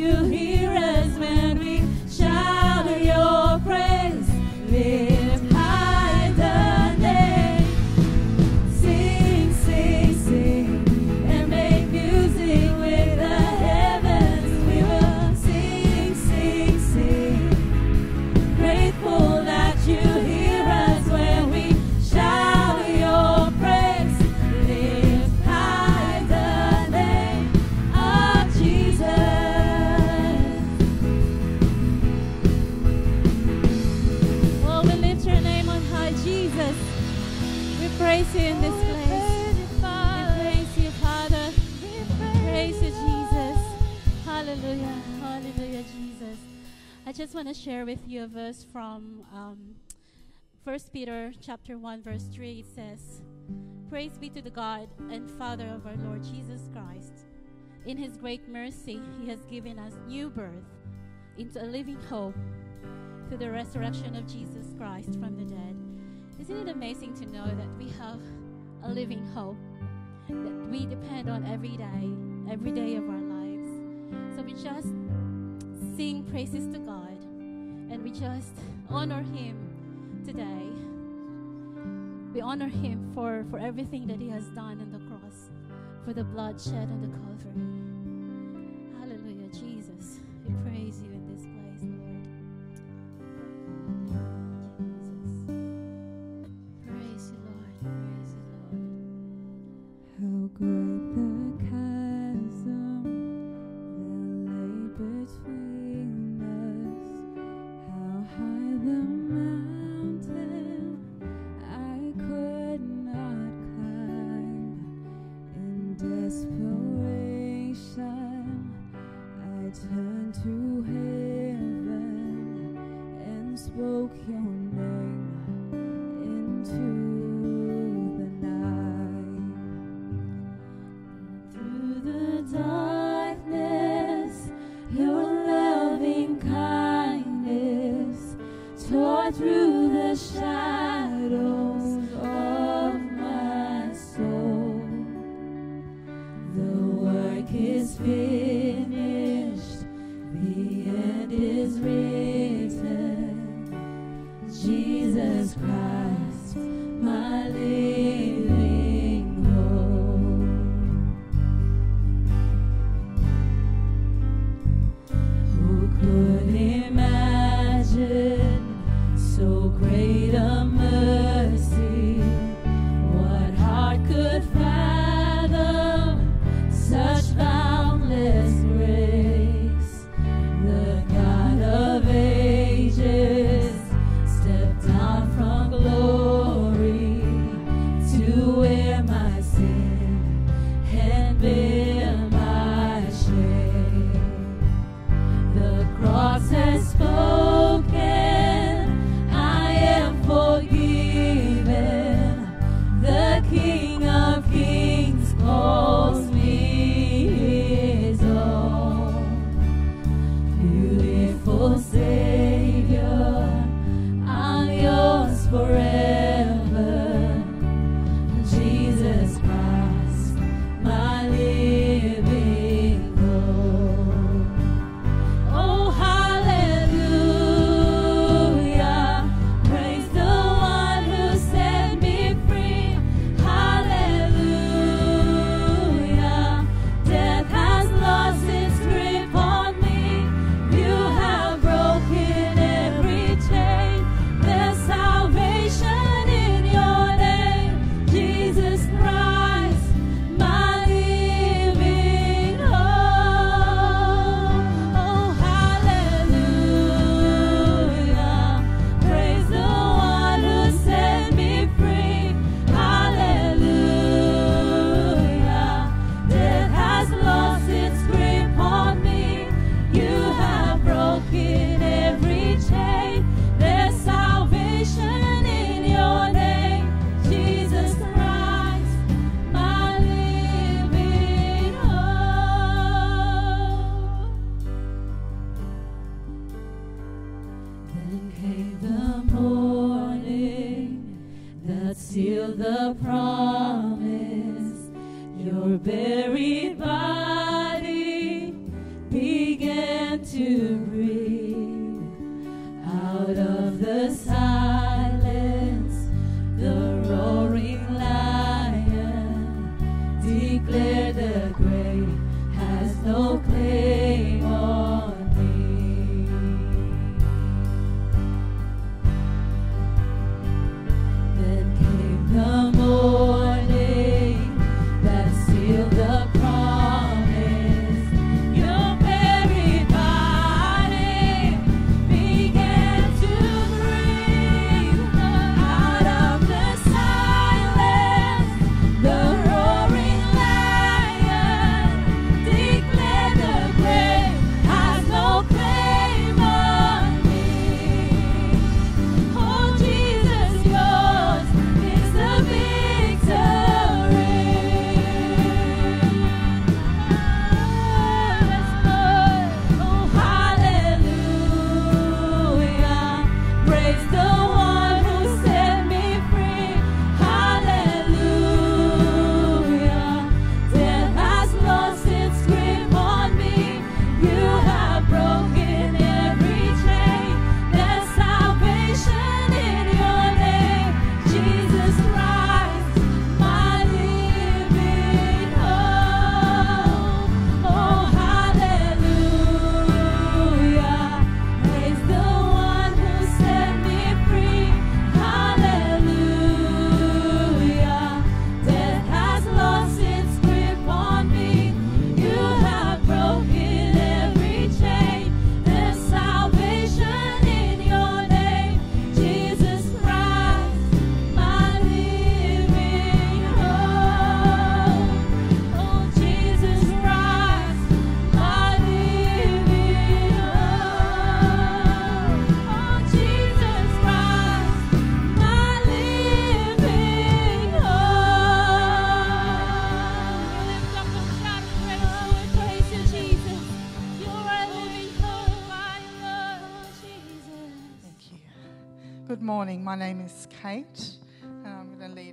you hear us when we just want to share with you a verse from um, 1 Peter chapter 1 verse 3 it says Praise be to the God and Father of our Lord Jesus Christ. In his great mercy he has given us new birth into a living hope through the resurrection of Jesus Christ from the dead. Isn't it amazing to know that we have a living hope that we depend on every day every day of our lives? So we just sing praises to God. And we just honor him today. We honor him for, for everything that he has done on the cross, for the blood shed on the Calvary. The promise. You're buried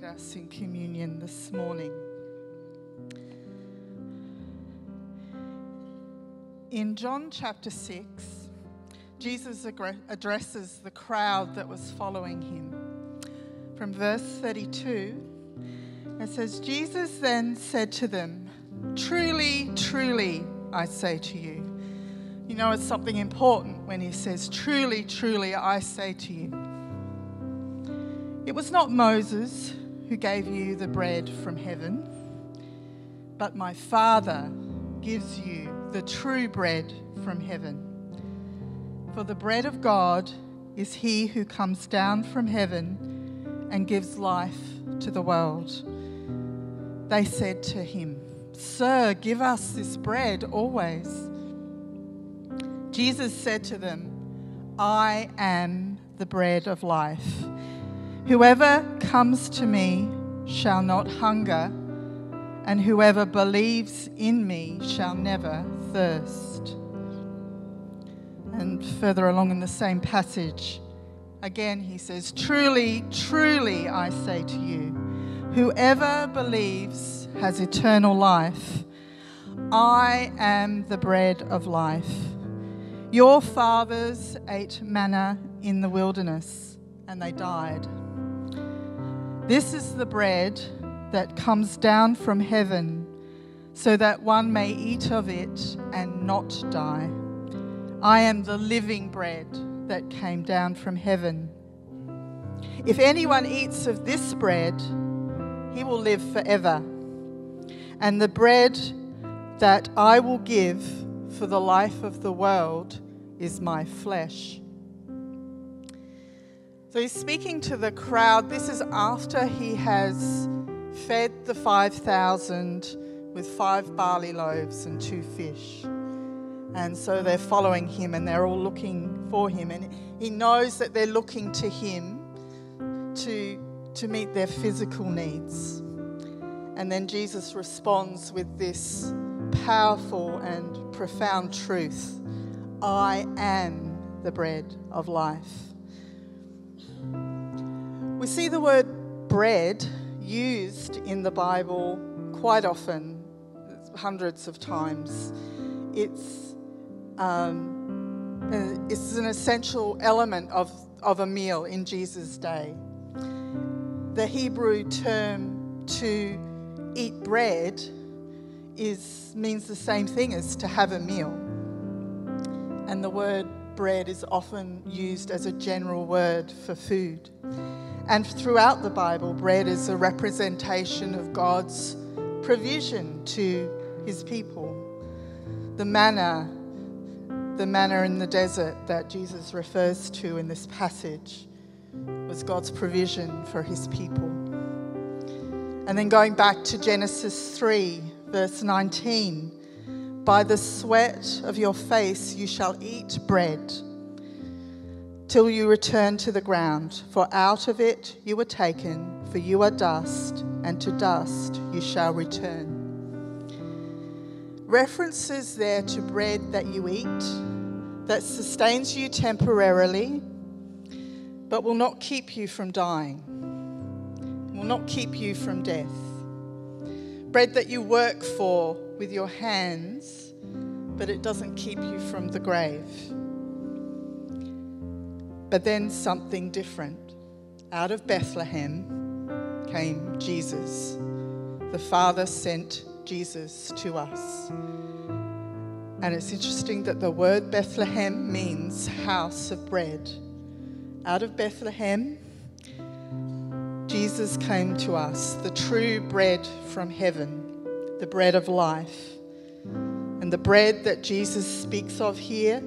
us in communion this morning. In John chapter 6, Jesus addresses the crowd that was following him. From verse 32, it says, Jesus then said to them, Truly, truly, I say to you. You know, it's something important when he says, Truly, truly, I say to you. It was not Moses who gave you the bread from heaven, but my Father gives you the true bread from heaven. For the bread of God is he who comes down from heaven and gives life to the world. They said to him, Sir, give us this bread always. Jesus said to them, I am the bread of life. Whoever comes to me shall not hunger, and whoever believes in me shall never thirst. And further along in the same passage, again he says, Truly, truly, I say to you, whoever believes has eternal life. I am the bread of life. Your fathers ate manna in the wilderness, and they died. This is the bread that comes down from heaven, so that one may eat of it and not die. I am the living bread that came down from heaven. If anyone eats of this bread, he will live forever. And the bread that I will give for the life of the world is my flesh. So he's speaking to the crowd. This is after he has fed the 5,000 with five barley loaves and two fish. And so they're following him and they're all looking for him. And he knows that they're looking to him to, to meet their physical needs. And then Jesus responds with this powerful and profound truth I am the bread of life. We see the word bread used in the Bible quite often, hundreds of times. It's, um, uh, it's an essential element of, of a meal in Jesus' day. The Hebrew term to eat bread is, means the same thing as to have a meal. And the word bread is often used as a general word for food. And throughout the Bible, bread is a representation of God's provision to his people. The manna, the manna in the desert that Jesus refers to in this passage, was God's provision for his people. And then going back to Genesis 3, verse 19 By the sweat of your face you shall eat bread till you return to the ground, for out of it you were taken, for you are dust, and to dust you shall return. References there to bread that you eat, that sustains you temporarily, but will not keep you from dying, will not keep you from death. Bread that you work for with your hands, but it doesn't keep you from the grave. But then something different. Out of Bethlehem came Jesus. The Father sent Jesus to us. And it's interesting that the word Bethlehem means house of bread. Out of Bethlehem, Jesus came to us, the true bread from heaven, the bread of life. And the bread that Jesus speaks of here,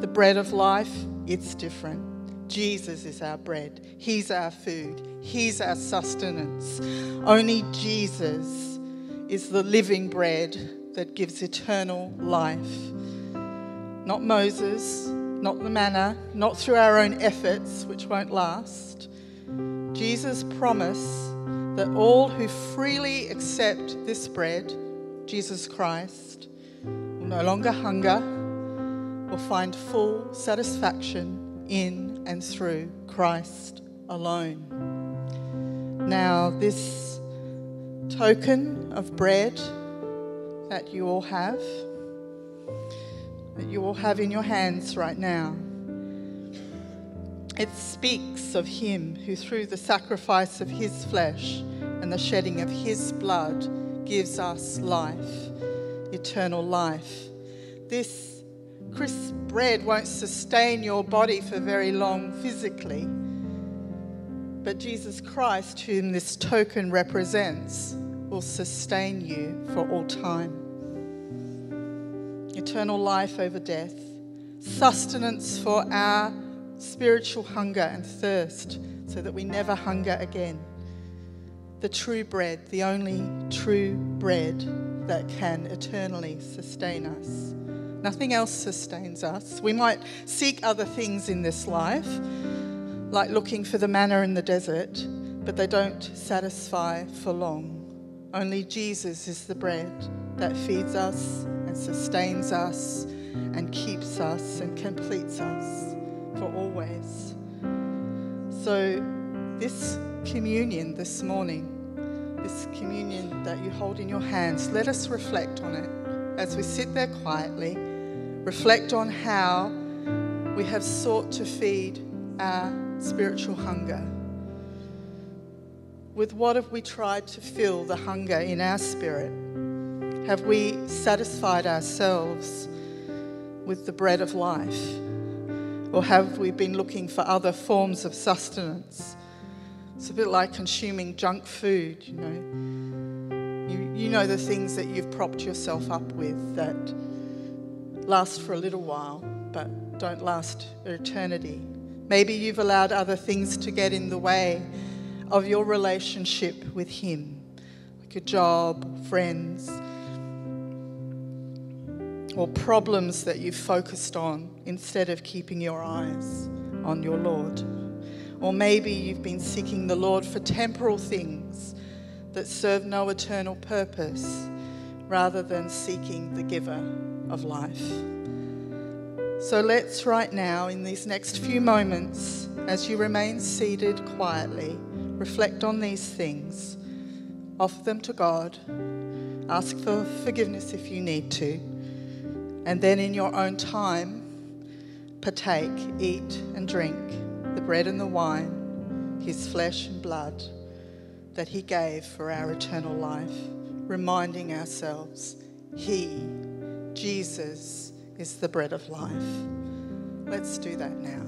the bread of life, it's different. Jesus is our bread. He's our food. He's our sustenance. Only Jesus is the living bread that gives eternal life. Not Moses, not the manna, not through our own efforts, which won't last. Jesus' promise that all who freely accept this bread, Jesus Christ, will no longer hunger, will find full satisfaction in and through Christ alone. Now, this token of bread that you all have, that you all have in your hands right now, it speaks of Him who, through the sacrifice of His flesh and the shedding of His blood, gives us life, eternal life. This crisp bread won't sustain your body for very long physically. But Jesus Christ, whom this token represents, will sustain you for all time. Eternal life over death, sustenance for our spiritual hunger and thirst, so that we never hunger again. The true bread, the only true bread that can eternally sustain us. Nothing else sustains us. We might seek other things in this life, like looking for the manna in the desert, but they don't satisfy for long. Only Jesus is the bread that feeds us and sustains us and keeps us and completes us for always. So, this communion this morning, this communion that you hold in your hands, let us reflect on it as we sit there quietly reflect on how we have sought to feed our spiritual hunger. With what have we tried to fill the hunger in our spirit? Have we satisfied ourselves with the bread of life? Or have we been looking for other forms of sustenance? It's a bit like consuming junk food, you know. You, you know the things that you've propped yourself up with that last for a little while, but don't last eternity. Maybe you've allowed other things to get in the way of your relationship with Him, like a job, friends, or problems that you've focused on instead of keeping your eyes on your Lord. Or maybe you've been seeking the Lord for temporal things that serve no eternal purpose rather than seeking the giver of life. So let's right now, in these next few moments, as you remain seated quietly, reflect on these things, offer them to God, ask for forgiveness if you need to, and then in your own time, partake, eat, and drink the bread and the wine, his flesh and blood that he gave for our eternal life, reminding ourselves, he, Jesus, is the bread of life. Let's do that now.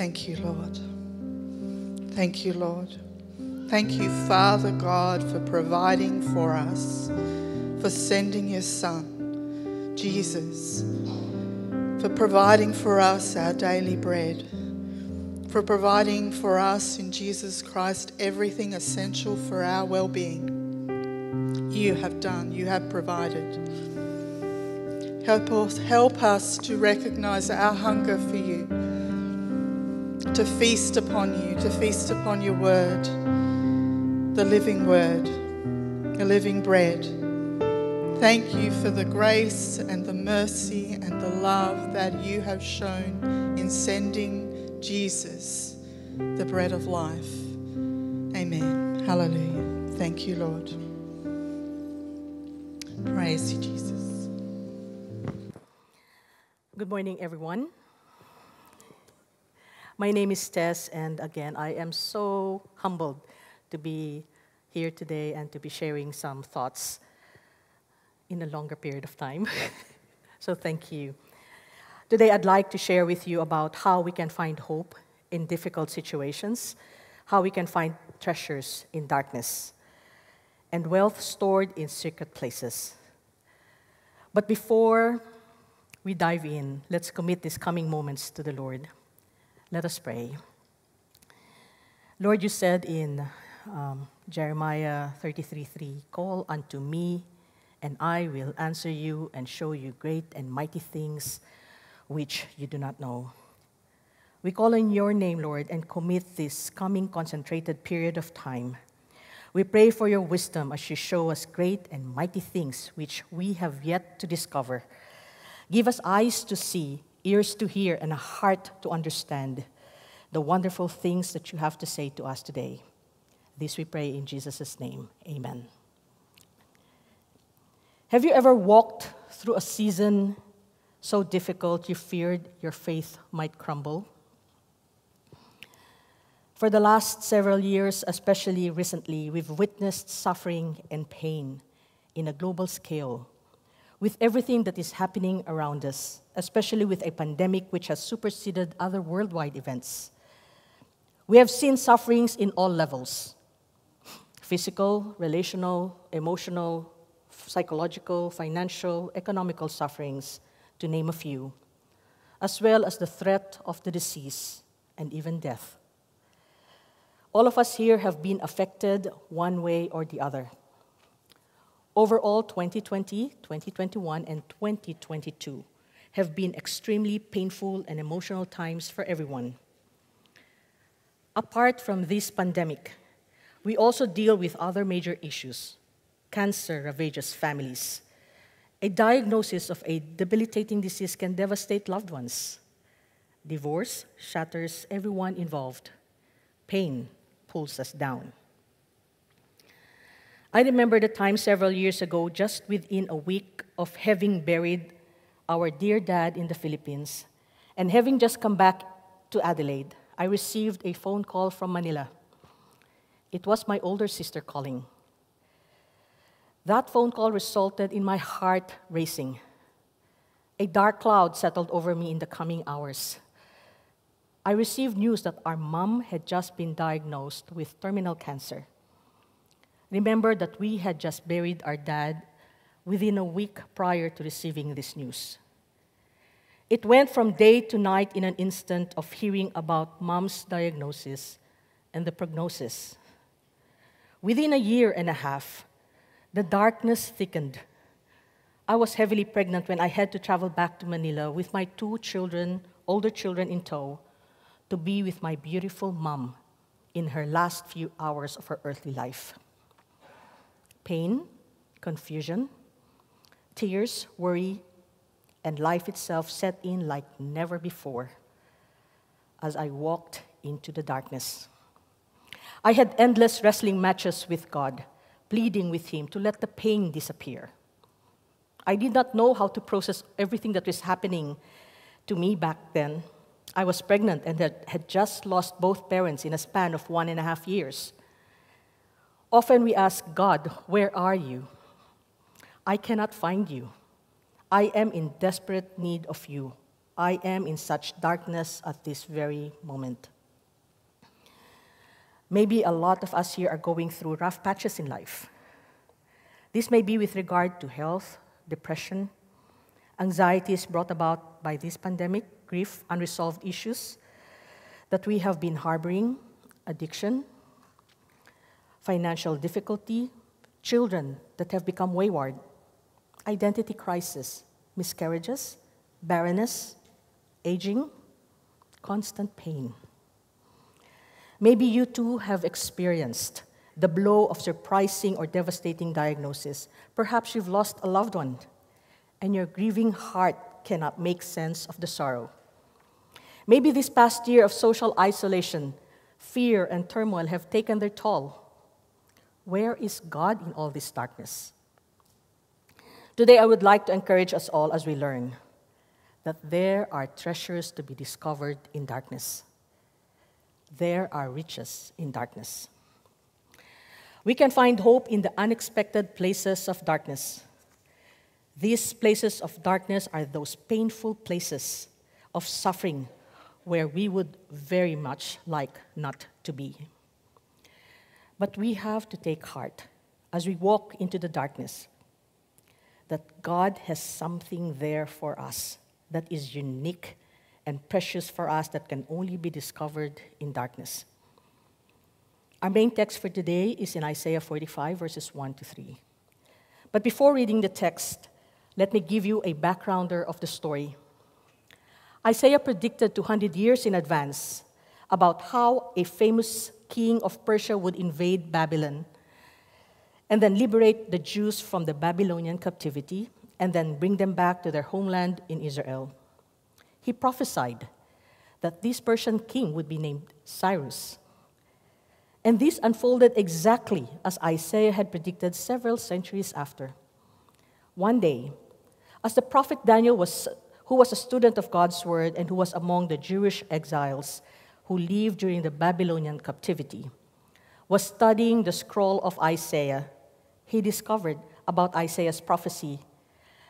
Thank you, Lord. Thank you, Lord. Thank you, Father God, for providing for us, for sending your Son, Jesus, for providing for us our daily bread, for providing for us in Jesus Christ everything essential for our well being. You have done, you have provided. Help us, help us to recognize our hunger for you to feast upon you, to feast upon your word, the living word, the living bread. Thank you for the grace and the mercy and the love that you have shown in sending Jesus, the bread of life. Amen. Hallelujah. Thank you, Lord. Praise you, Jesus. Good morning, everyone. My name is Tess, and again, I am so humbled to be here today and to be sharing some thoughts in a longer period of time. so, thank you. Today, I'd like to share with you about how we can find hope in difficult situations, how we can find treasures in darkness, and wealth stored in secret places. But before we dive in, let's commit these coming moments to the Lord. Let us pray. Lord, you said in um, Jeremiah 33 3, Call unto me, and I will answer you and show you great and mighty things which you do not know. We call on your name, Lord, and commit this coming concentrated period of time. We pray for your wisdom as you show us great and mighty things which we have yet to discover. Give us eyes to see ears to hear, and a heart to understand the wonderful things that you have to say to us today. This we pray in Jesus' name. Amen. Have you ever walked through a season so difficult you feared your faith might crumble? For the last several years, especially recently, we've witnessed suffering and pain in a global scale with everything that is happening around us, especially with a pandemic which has superseded other worldwide events. We have seen sufferings in all levels physical, relational, emotional, psychological, financial, economical sufferings, to name a few, as well as the threat of the disease and even death. All of us here have been affected one way or the other. Overall, 2020, 2021, and 2022 have been extremely painful and emotional times for everyone. Apart from this pandemic, we also deal with other major issues. Cancer ravages families. A diagnosis of a debilitating disease can devastate loved ones. Divorce shatters everyone involved. Pain pulls us down. I remember the time several years ago, just within a week of having buried our dear dad in the Philippines and having just come back to Adelaide, I received a phone call from Manila. It was my older sister calling. That phone call resulted in my heart racing. A dark cloud settled over me in the coming hours. I received news that our mom had just been diagnosed with terminal cancer. Remember that we had just buried our dad within a week prior to receiving this news. It went from day to night in an instant of hearing about mom's diagnosis and the prognosis. Within a year and a half, the darkness thickened. I was heavily pregnant when I had to travel back to Manila with my two children, older children in tow, to be with my beautiful mom in her last few hours of her earthly life. Pain, confusion, tears, worry, and life itself set in like never before as I walked into the darkness. I had endless wrestling matches with God, pleading with Him to let the pain disappear. I did not know how to process everything that was happening to me back then. I was pregnant and had just lost both parents in a span of one and a half years. Often we ask God, Where are you? I cannot find you. I am in desperate need of you. I am in such darkness at this very moment. Maybe a lot of us here are going through rough patches in life. This may be with regard to health, depression, anxieties brought about by this pandemic, grief, unresolved issues that we have been harboring, addiction, financial difficulty, children that have become wayward, identity crisis, miscarriages, barrenness, aging, constant pain. Maybe you too have experienced the blow of surprising or devastating diagnosis. Perhaps you've lost a loved one, and your grieving heart cannot make sense of the sorrow. Maybe this past year of social isolation, fear, and turmoil have taken their toll. Where is God in all this darkness? Today, I would like to encourage us all as we learn that there are treasures to be discovered in darkness there are riches in darkness. We can find hope in the unexpected places of darkness. These places of darkness are those painful places of suffering where we would very much like not to be. But we have to take heart as we walk into the darkness that God has something there for us that is unique and precious for us that can only be discovered in darkness. Our main text for today is in Isaiah 45, verses 1 to 3. But before reading the text, let me give you a backgrounder of the story. Isaiah predicted 200 years in advance about how a famous king of Persia would invade Babylon and then liberate the Jews from the Babylonian captivity and then bring them back to their homeland in Israel he prophesied that this Persian king would be named Cyrus. And this unfolded exactly as Isaiah had predicted several centuries after. One day, as the prophet Daniel was, who was a student of God's word and who was among the Jewish exiles who lived during the Babylonian captivity, was studying the scroll of Isaiah, he discovered about Isaiah's prophecy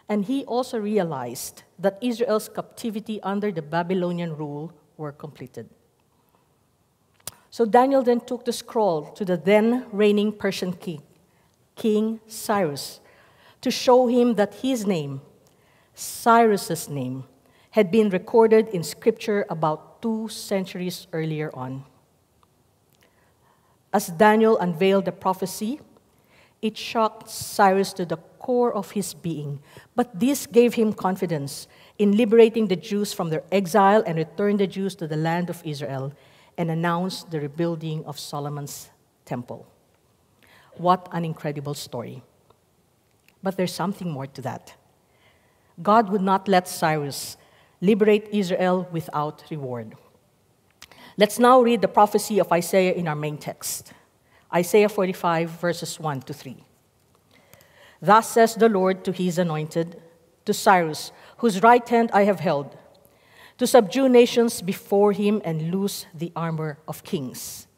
and he also realized that Israel's captivity under the Babylonian rule were completed. So Daniel then took the scroll to the then reigning Persian king, King Cyrus, to show him that his name, Cyrus's name, had been recorded in scripture about two centuries earlier on. As Daniel unveiled the prophecy, it shocked Cyrus to the core of his being. But this gave him confidence in liberating the Jews from their exile and return the Jews to the land of Israel and announce the rebuilding of Solomon's temple. What an incredible story. But there's something more to that. God would not let Cyrus liberate Israel without reward. Let's now read the prophecy of Isaiah in our main text Isaiah 45, verses 1 to 3. Thus says the Lord to his anointed, to Cyrus, whose right hand I have held, to subdue nations before him and loose the armor of kings,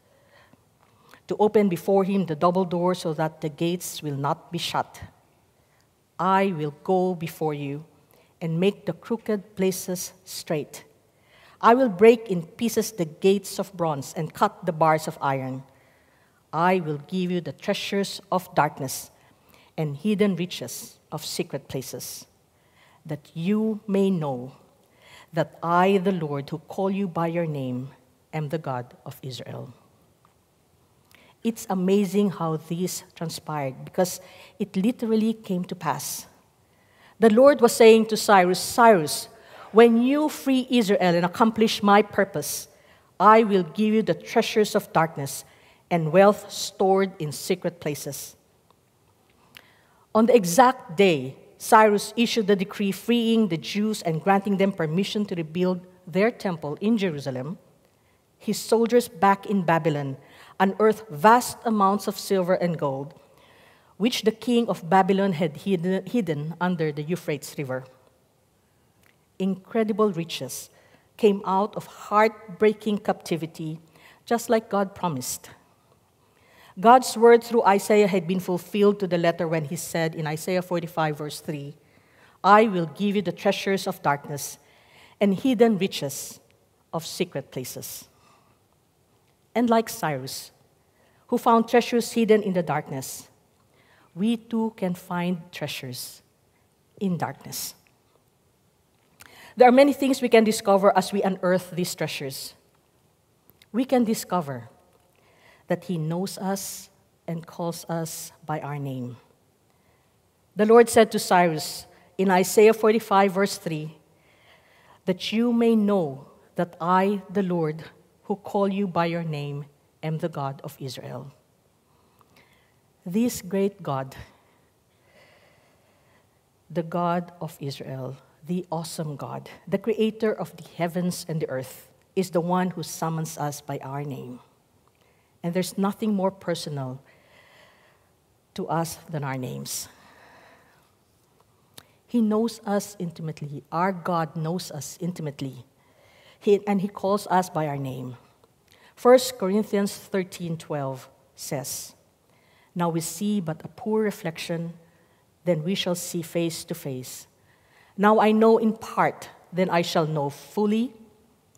to open before him the double door so that the gates will not be shut. I will go before you and make the crooked places straight. I will break in pieces the gates of bronze and cut the bars of iron. I will give you the treasures of darkness and hidden riches of secret places, that you may know that I, the Lord, who call you by your name, am the God of Israel. It's amazing how this transpired because it literally came to pass. The Lord was saying to Cyrus, Cyrus, when you free Israel and accomplish my purpose, I will give you the treasures of darkness and wealth stored in secret places. On the exact day, Cyrus issued the decree freeing the Jews and granting them permission to rebuild their temple in Jerusalem. His soldiers back in Babylon unearthed vast amounts of silver and gold, which the king of Babylon had hidden, under the Euphrates River. Incredible riches came out of heartbreaking captivity, just like God promised. God's word through Isaiah had been fulfilled to the letter when he said in Isaiah 45, verse 3, I will give you the treasures of darkness and hidden riches of secret places. And like Cyrus, who found treasures hidden in the darkness, we too can find treasures in darkness. There are many things we can discover as we unearth these treasures. We can discover that He knows us and calls us by our name. The Lord said to Cyrus in Isaiah 45, verse 3, that you may know that I, the Lord, who call you by your name, am the God of Israel. This great God, the God of Israel, the awesome God, the creator of the heavens and the earth, is the one who summons us by our name. And there's nothing more personal to us than our names. He knows us intimately. Our God knows us intimately. He, and He calls us by our name. 1 Corinthians 13 12 says, Now we see but a poor reflection, then we shall see face to face. Now I know in part, then I shall know fully,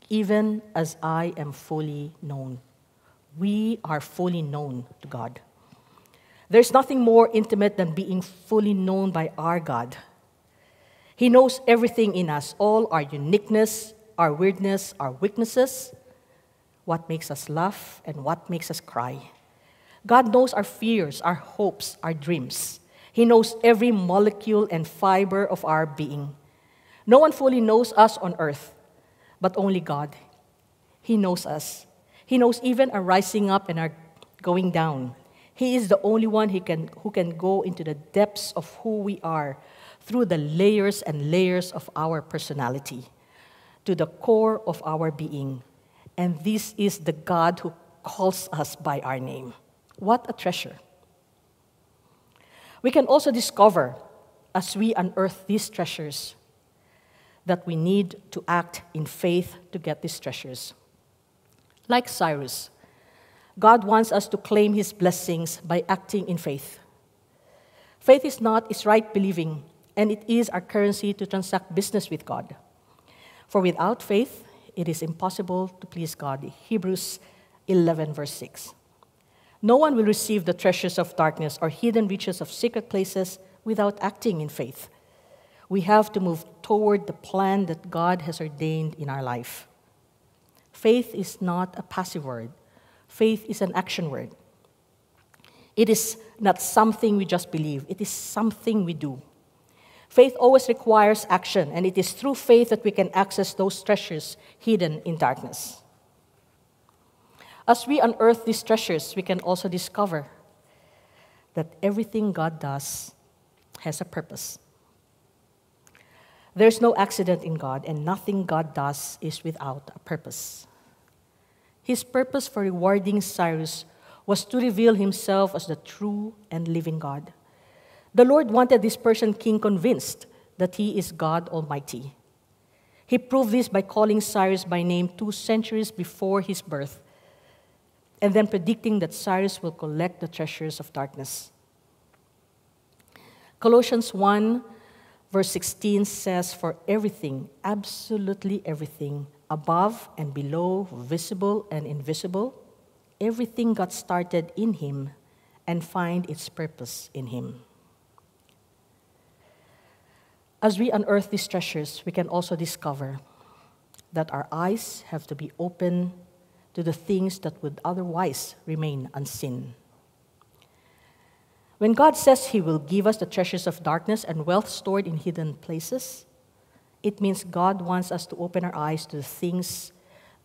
even as I am fully known we are fully known to God. There's nothing more intimate than being fully known by our God. He knows everything in us, all our uniqueness, our weirdness, our weaknesses, what makes us laugh, and what makes us cry. God knows our fears, our hopes, our dreams. He knows every molecule and fiber of our being. No one fully knows us on earth, but only God. He knows us he knows even our rising up and our going down. He is the only one who can, who can go into the depths of who we are through the layers and layers of our personality, to the core of our being. And this is the God who calls us by our name. What a treasure. We can also discover, as we unearth these treasures, that we need to act in faith to get these treasures. Like Cyrus, God wants us to claim his blessings by acting in faith. Faith is not is right believing, and it is our currency to transact business with God. For without faith, it is impossible to please God. Hebrews 11, verse 6. No one will receive the treasures of darkness or hidden riches of secret places without acting in faith. We have to move toward the plan that God has ordained in our life. Faith is not a passive word, faith is an action word. It is not something we just believe, it is something we do. Faith always requires action, and it is through faith that we can access those treasures hidden in darkness. As we unearth these treasures, we can also discover that everything God does has a purpose. There's no accident in God, and nothing God does is without a purpose. His purpose for rewarding Cyrus was to reveal himself as the true and living God. The Lord wanted this Persian king convinced that he is God Almighty. He proved this by calling Cyrus by name two centuries before his birth, and then predicting that Cyrus will collect the treasures of darkness. Colossians 1, verse 16 says, For everything, absolutely everything, above and below, visible and invisible, everything got started in Him and find its purpose in Him. As we unearth these treasures, we can also discover that our eyes have to be open to the things that would otherwise remain unseen. When God says He will give us the treasures of darkness and wealth stored in hidden places, it means God wants us to open our eyes to the things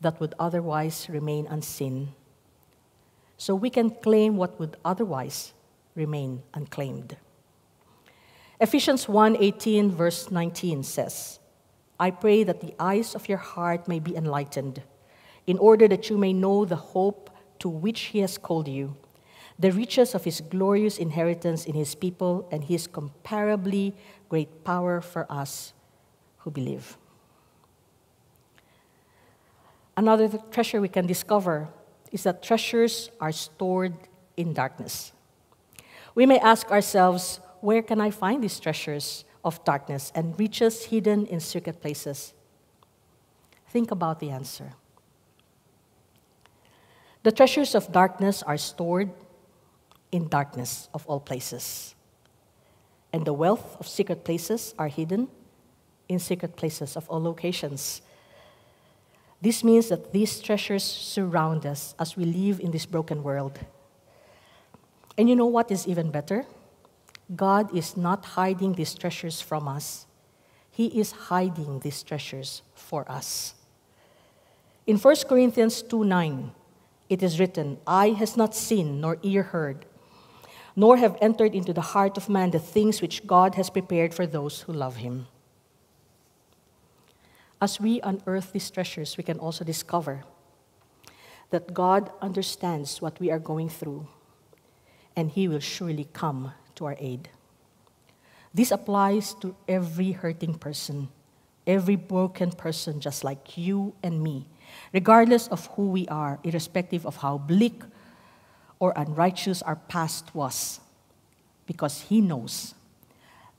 that would otherwise remain unseen, so we can claim what would otherwise remain unclaimed. Ephesians 1:18 verse 19 says, I pray that the eyes of your heart may be enlightened, in order that you may know the hope to which he has called you, the riches of his glorious inheritance in his people, and his comparably great power for us who believe. Another treasure we can discover is that treasures are stored in darkness. We may ask ourselves, where can I find these treasures of darkness and riches hidden in secret places? Think about the answer. The treasures of darkness are stored in darkness of all places, and the wealth of secret places are hidden in secret places of all locations. This means that these treasures surround us as we live in this broken world. And you know what is even better? God is not hiding these treasures from us, He is hiding these treasures for us. In 1 Corinthians 2 9, it is written, Eye has not seen, nor ear heard, nor have entered into the heart of man the things which God has prepared for those who love Him. As we unearth these treasures, we can also discover that God understands what we are going through, and He will surely come to our aid. This applies to every hurting person, every broken person, just like you and me, regardless of who we are, irrespective of how bleak or unrighteous our past was, because He knows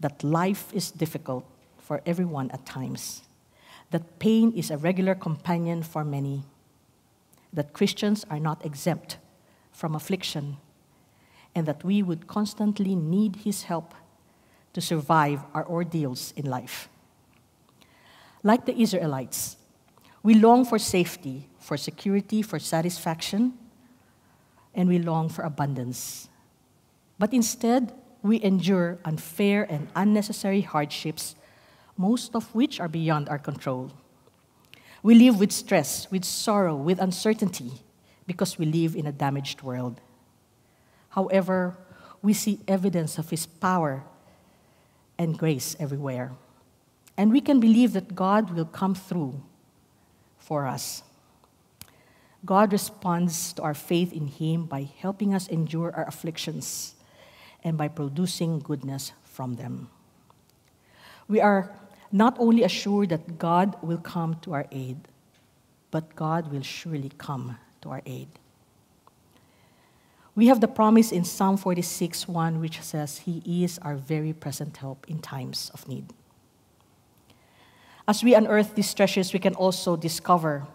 that life is difficult for everyone at times, that pain is a regular companion for many, that Christians are not exempt from affliction and that we would constantly need His help to survive our ordeals in life. Like the Israelites, we long for safety, for security, for satisfaction, and we long for abundance. But instead, we endure unfair and unnecessary hardships, most of which are beyond our control. We live with stress, with sorrow, with uncertainty, because we live in a damaged world. However, we see evidence of His power and grace everywhere. And we can believe that God will come through for us. God responds to our faith in Him by helping us endure our afflictions and by producing goodness from them. We are not only assured that God will come to our aid, but God will surely come to our aid. We have the promise in Psalm 46 1, which says, He is our very present help in times of need. As we unearth these treasures, we can also discover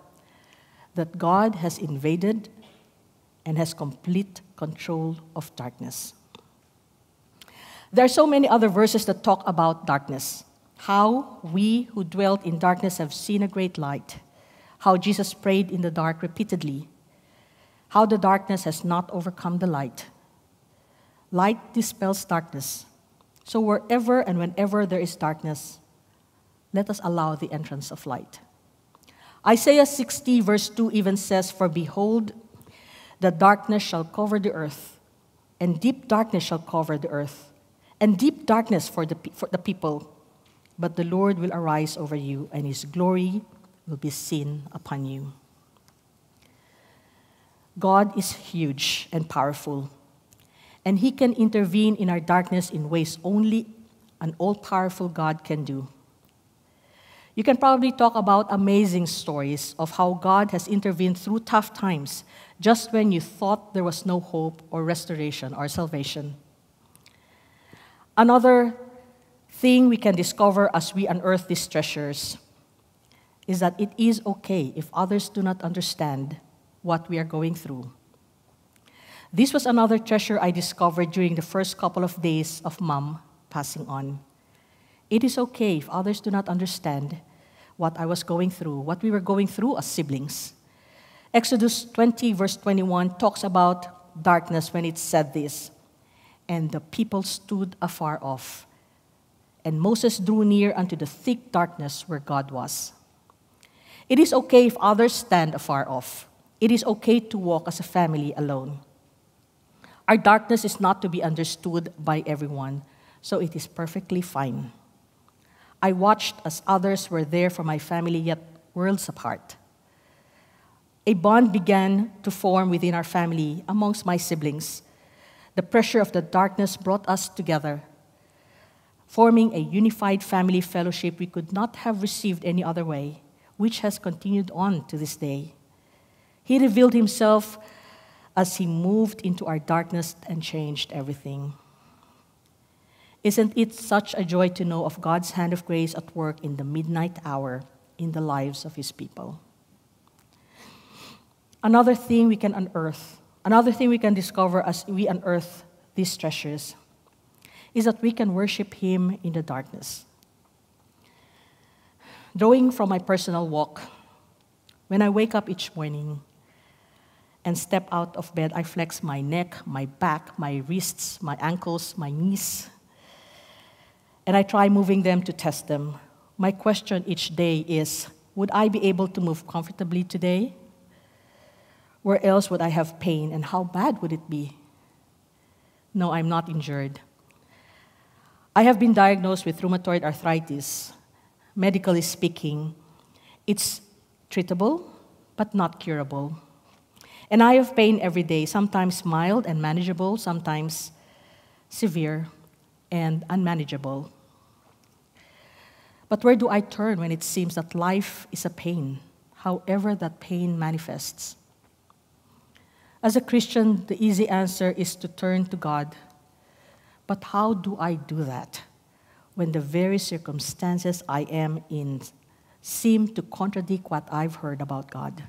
that God has invaded and has complete control of darkness. There are so many other verses that talk about darkness. How we who dwelt in darkness have seen a great light. How Jesus prayed in the dark repeatedly how the darkness has not overcome the light. Light dispels darkness. So, wherever and whenever there is darkness, let us allow the entrance of light. Isaiah 60, verse 2 even says, For behold, the darkness shall cover the earth, and deep darkness shall cover the earth, and deep darkness for the, for the people. But the Lord will arise over you, and his glory will be seen upon you. God is huge and powerful, and He can intervene in our darkness in ways only an all powerful God can do. You can probably talk about amazing stories of how God has intervened through tough times just when you thought there was no hope or restoration or salvation. Another thing we can discover as we unearth these treasures is that it is okay if others do not understand what we are going through. This was another treasure I discovered during the first couple of days of mom passing on. It is okay if others do not understand what I was going through, what we were going through as siblings. Exodus 20, verse 21, talks about darkness when it said this And the people stood afar off, and Moses drew near unto the thick darkness where God was. It is okay if others stand afar off. It is okay to walk as a family alone. Our darkness is not to be understood by everyone, so it is perfectly fine. I watched as others were there for my family, yet worlds apart. A bond began to form within our family amongst my siblings. The pressure of the darkness brought us together, forming a unified family fellowship we could not have received any other way, which has continued on to this day. He revealed himself as he moved into our darkness and changed everything. Isn't it such a joy to know of God's hand of grace at work in the midnight hour in the lives of his people? Another thing we can unearth, another thing we can discover as we unearth these treasures is that we can worship him in the darkness. Drawing from my personal walk, when I wake up each morning, and step out of bed, I flex my neck, my back, my wrists, my ankles, my knees. And I try moving them to test them. My question each day is Would I be able to move comfortably today? Where else would I have pain, and how bad would it be? No, I'm not injured. I have been diagnosed with rheumatoid arthritis. Medically speaking, it's treatable, but not curable. And I have pain every day, sometimes mild and manageable, sometimes severe and unmanageable. But where do I turn when it seems that life is a pain, however that pain manifests? As a Christian, the easy answer is to turn to God. But how do I do that when the very circumstances I am in seem to contradict what I've heard about God?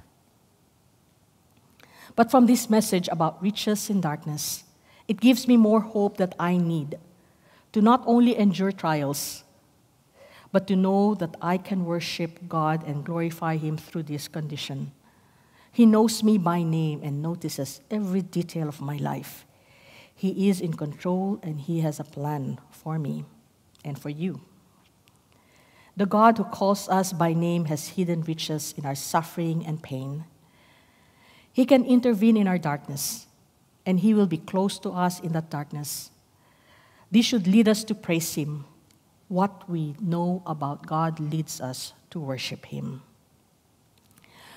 But from this message about riches in darkness, it gives me more hope that I need to not only endure trials, but to know that I can worship God and glorify Him through this condition. He knows me by name and notices every detail of my life. He is in control and He has a plan for me and for you. The God who calls us by name has hidden riches in our suffering and pain. He can intervene in our darkness, and He will be close to us in that darkness. This should lead us to praise Him. What we know about God leads us to worship Him.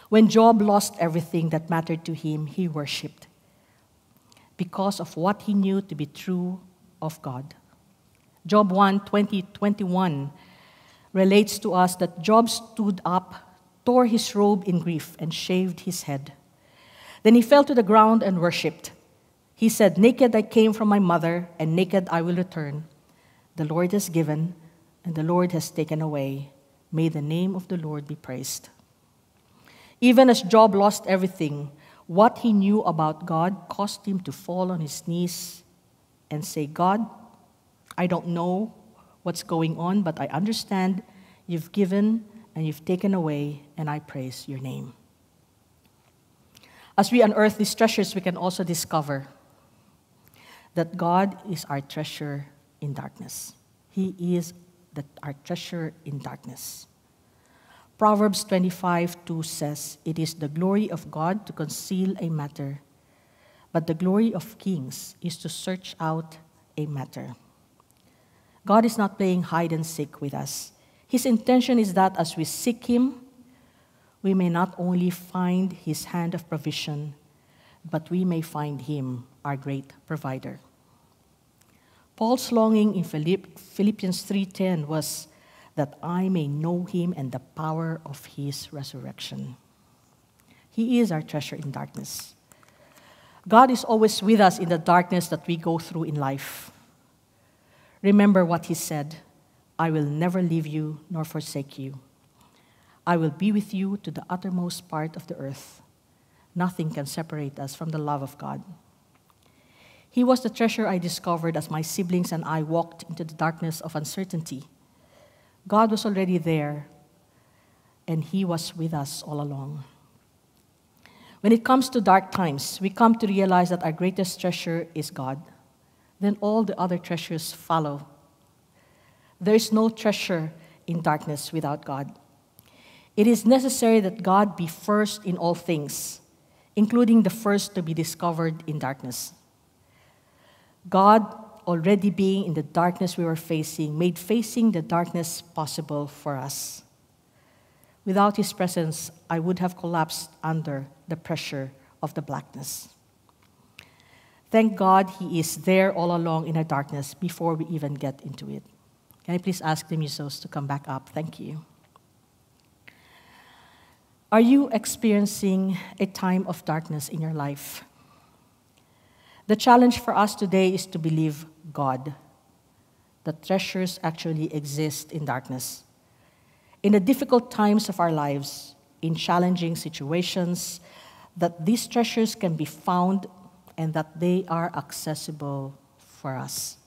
When Job lost everything that mattered to him, he worshiped because of what he knew to be true of God. Job 1 20, 21 relates to us that Job stood up, tore his robe in grief, and shaved his head. Then he fell to the ground and worshipped. He said, Naked I came from my mother, and naked I will return. The Lord has given, and the Lord has taken away. May the name of the Lord be praised. Even as Job lost everything, what he knew about God caused him to fall on his knees and say, God, I don't know what's going on, but I understand you've given and you've taken away, and I praise your name. As we unearth these treasures, we can also discover that God is our treasure in darkness. He is the, our treasure in darkness. Proverbs 25 2 says, It is the glory of God to conceal a matter, but the glory of kings is to search out a matter. God is not playing hide and seek with us. His intention is that as we seek Him, we may not only find his hand of provision, but we may find him our great provider. Paul's longing in Philippians 3:10 was that I may know him and the power of his resurrection. He is our treasure in darkness. God is always with us in the darkness that we go through in life. Remember what he said I will never leave you nor forsake you. I will be with you to the uttermost part of the earth. Nothing can separate us from the love of God. He was the treasure I discovered as my siblings and I walked into the darkness of uncertainty. God was already there, and He was with us all along. When it comes to dark times, we come to realize that our greatest treasure is God. Then all the other treasures follow. There is no treasure in darkness without God. It is necessary that God be first in all things, including the first to be discovered in darkness. God, already being in the darkness we were facing, made facing the darkness possible for us. Without His presence, I would have collapsed under the pressure of the blackness. Thank God He is there all along in our darkness before we even get into it. Can I please ask the musos to come back up? Thank you. Are you experiencing a time of darkness in your life? The challenge for us today is to believe God, that treasures actually exist in darkness. In the difficult times of our lives, in challenging situations, that these treasures can be found and that they are accessible for us.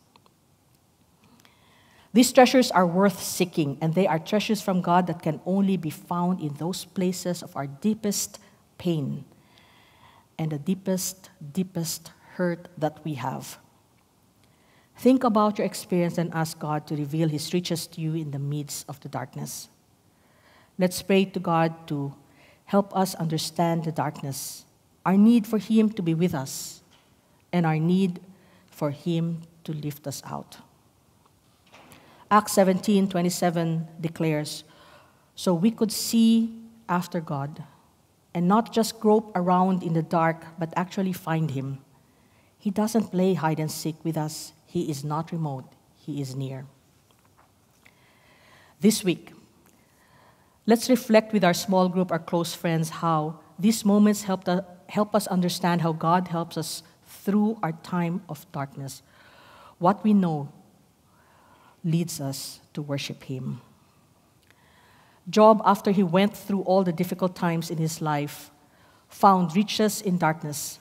These treasures are worth seeking, and they are treasures from God that can only be found in those places of our deepest pain and the deepest, deepest hurt that we have. Think about your experience and ask God to reveal His riches to you in the midst of the darkness. Let's pray to God to help us understand the darkness, our need for Him to be with us, and our need for Him to lift us out. Acts 17 27 declares, So we could see after God and not just grope around in the dark, but actually find Him. He doesn't play hide and seek with us, He is not remote, He is near. This week, let's reflect with our small group, our close friends, how these moments help, to, help us understand how God helps us through our time of darkness. What we know leads us to worship Him. Job, after he went through all the difficult times in his life, found riches in darkness.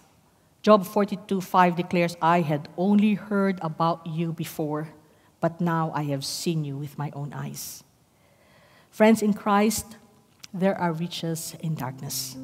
Job 42:5 declares, I had only heard about you before, but now I have seen you with my own eyes. Friends in Christ, there are riches in darkness.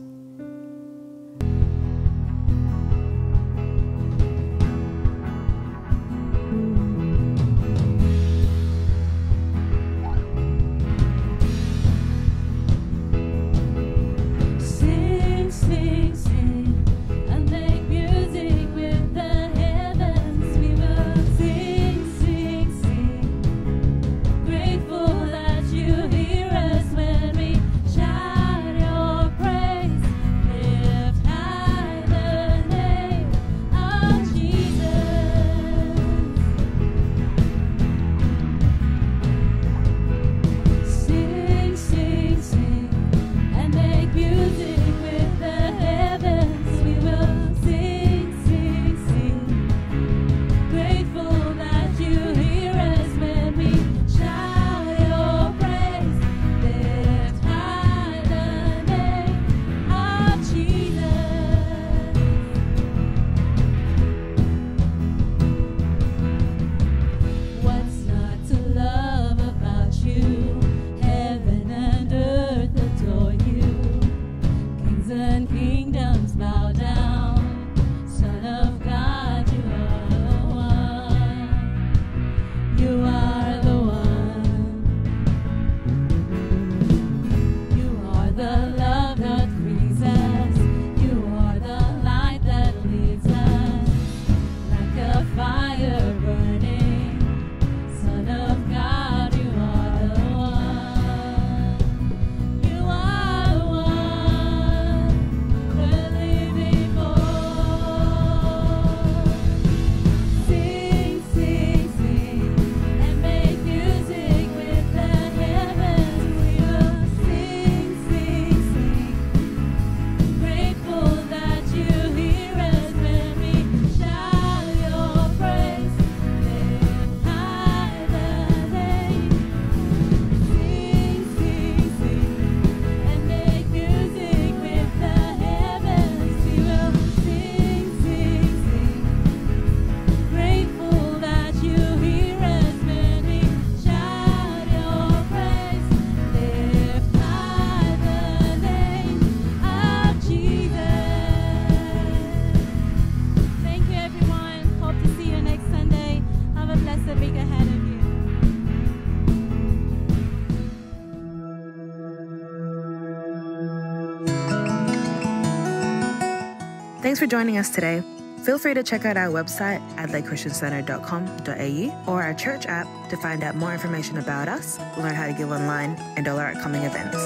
Thanks for joining us today. Feel free to check out our website, adelaideChristianCentre.com.au, or our church app to find out more information about us, learn how to give online, and all our upcoming events.